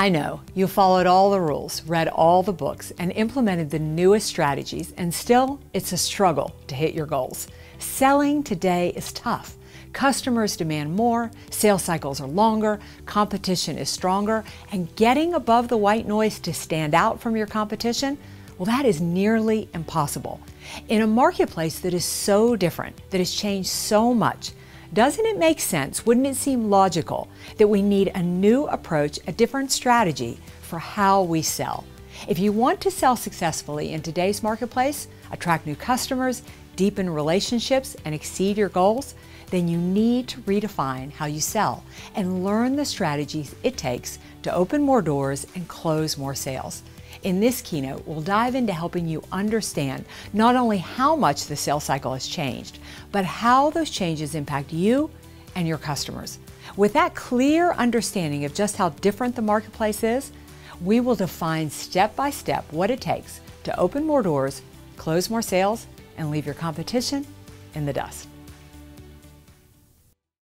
I know you followed all the rules, read all the books, and implemented the newest strategies, and still it's a struggle to hit your goals. Selling today is tough. Customers demand more, sales cycles are longer, competition is stronger, and getting above the white noise to stand out from your competition, well, that is nearly impossible. In a marketplace that is so different, that has changed so much, doesn't it make sense, wouldn't it seem logical, that we need a new approach, a different strategy for how we sell? If you want to sell successfully in today's marketplace, attract new customers, deepen relationships, and exceed your goals, then you need to redefine how you sell and learn the strategies it takes to open more doors and close more sales. In this keynote, we'll dive into helping you understand not only how much the sales cycle has changed, but how those changes impact you and your customers. With that clear understanding of just how different the marketplace is, we will define step by step what it takes to open more doors, close more sales, and leave your competition in the dust.